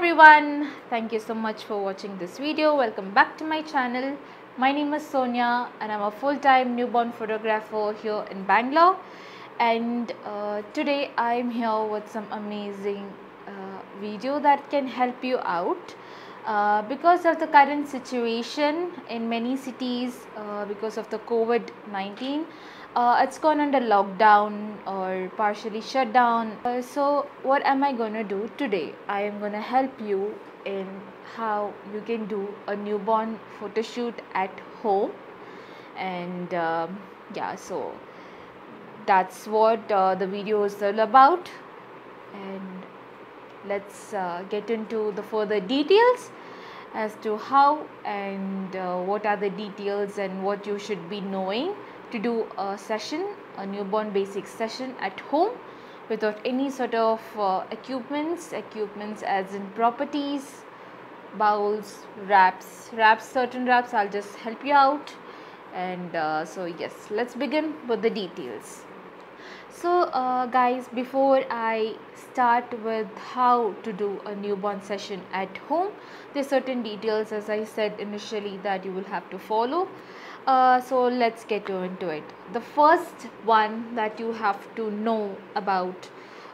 Everyone, thank you so much for watching this video. Welcome back to my channel. My name is Sonia and I'm a full-time newborn photographer here in Bangalore. And uh, today I'm here with some amazing uh, video that can help you out. Uh, because of the current situation in many cities, uh, because of the COVID-19, uh, it's gone under lockdown or partially shut down. Uh, so what am I to do today? I am to help you in how you can do a newborn photo shoot at home. And um, yeah, so that's what uh, the video is all about. And let's uh, get into the further details as to how and uh, what are the details and what you should be knowing to do a session, a newborn basic session at home without any sort of uh, equipments, equipments as in properties, bowls, wraps, wraps, certain wraps. I'll just help you out. And uh, so, yes, let's begin with the details. So, uh, guys, before I start with how to do a newborn session at home, there's certain details, as I said initially, that you will have to follow. Uh, so let's get into it. The first one that you have to know about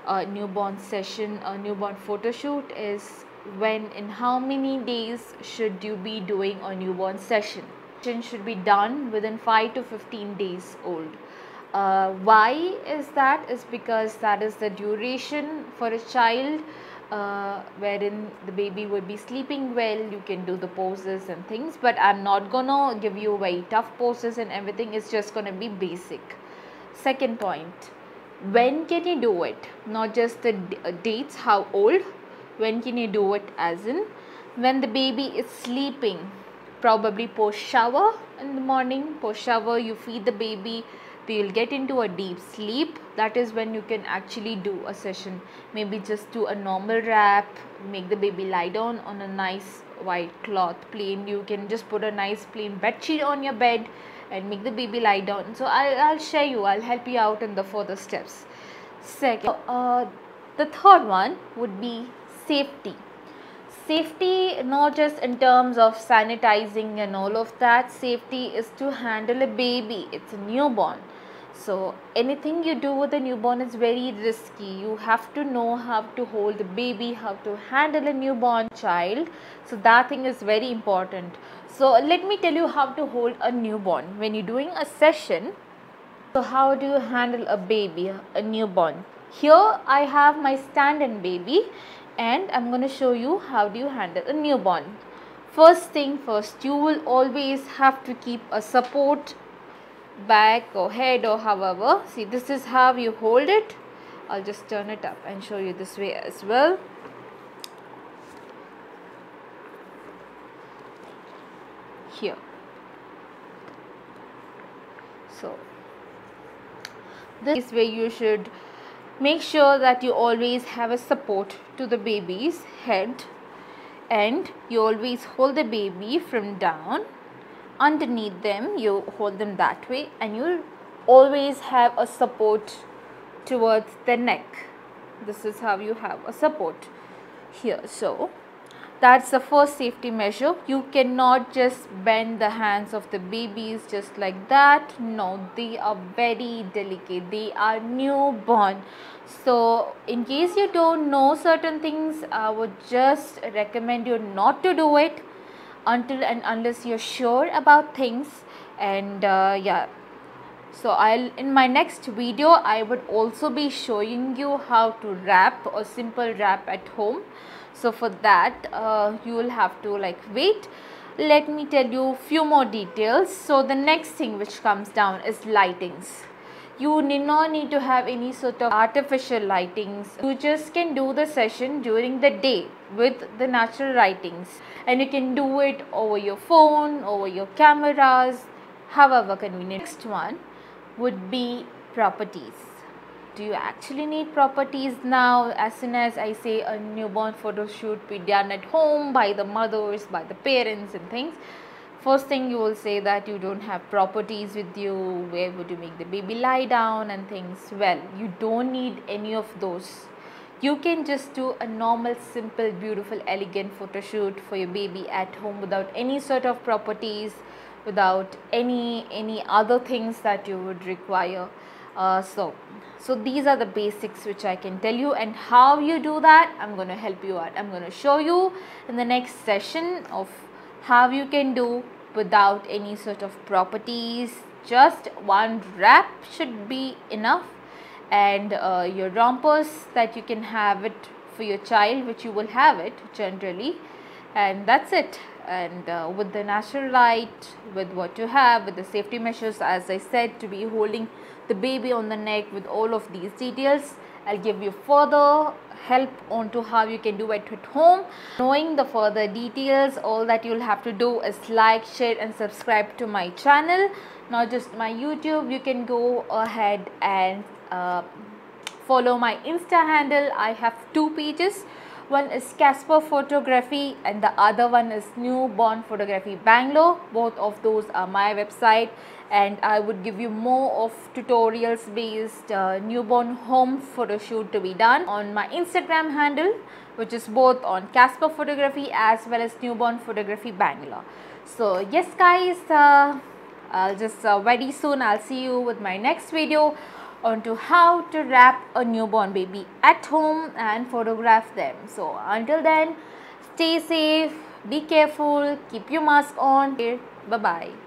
a newborn session, a newborn photo shoot is when in how many days should you be doing a newborn session. Session should be done within 5 to 15 days old. Uh, why is that? Is because that is the duration for a child uh, wherein the baby would be sleeping well. You can do the poses and things but i'm not gonna give you very tough poses and everything. It's just gonna be basic. Second point when can you do it? Not just the uh, dates how old. When can you do it as in? When the baby is sleeping probably post shower in the morning. Post shower you feed the baby they will get into a deep sleep. That is when you can actually do a session. Maybe just do a normal wrap make the baby lie down on a nice white cloth plain you can just put a nice plain bed sheet on your bed and make the baby lie down. So i'll, I'll share you. I'll help you out in the further steps. Second uh, the third one would be safety. Safety not just in terms of sanitizing and all of that. Safety is to handle a baby. It's a newborn so anything you do with a newborn is very risky. You have to know how to hold the baby how to handle a newborn child. So that thing is very important. So let me tell you how to hold a newborn. When you're doing a session so how do you handle a baby a newborn? Here i have my stand-in baby and i'm going to show you how do you handle a newborn. First thing first you will always have to keep a support back or head or however. See this is how you hold it. I'll just turn it up and show you this way as well. Here. So this way you should make sure that you always have a support to the baby's head and you always hold the baby from down underneath them you hold them that way and you always have a support towards the neck. This is how you have a support here. So that's the first safety measure. You cannot just bend the hands of the babies just like that. No they are very delicate. They are newborn. So in case you don't know certain things i would just recommend you not to do it until and unless you're sure about things and uh, yeah. So i'll in my next video i would also be showing you how to wrap a simple wrap at home. So for that uh, you will have to like wait. Let me tell you few more details. So the next thing which comes down is lightings you need not need to have any sort of artificial lightings. You just can do the session during the day with the natural lightings and you can do it over your phone over your cameras. However convenient. Next one would be properties. Do you actually need properties now? As soon as i say a newborn photo shoot be done at home by the mothers by the parents and things first thing you will say that you don't have properties with you where would you make the baby lie down and things? Well you don't need any of those. You can just do a normal simple beautiful elegant photo shoot for your baby at home without any sort of properties without any any other things that you would require. Uh, so so these are the basics which I can tell you. And how you do that I'm going to help you out. I'm going to show you in the next session of how you can do without any sort of properties. Just one wrap should be enough. And uh, your rompers that you can have it for your child which you will have it generally. And that's it. And uh, with the natural light with what you have with the safety measures as I said to be holding the baby on the neck with all of these details I'll give you further help on to how you can do it at home. Knowing the further details all that you'll have to do is like share and subscribe to my channel. Not just my youtube. You can go ahead and uh, follow my insta handle. I have two pages one is Casper Photography and the other one is Newborn Photography Bangalore. Both of those are my website and I would give you more of tutorials based uh, newborn home photo shoot to be done on my Instagram handle which is both on Casper Photography as well as Newborn Photography Bangalore. So yes guys, uh, I'll just uh, very soon I'll see you with my next video onto how to wrap a newborn baby at home and photograph them. So until then, stay safe, be careful, keep your mask on. Bye bye.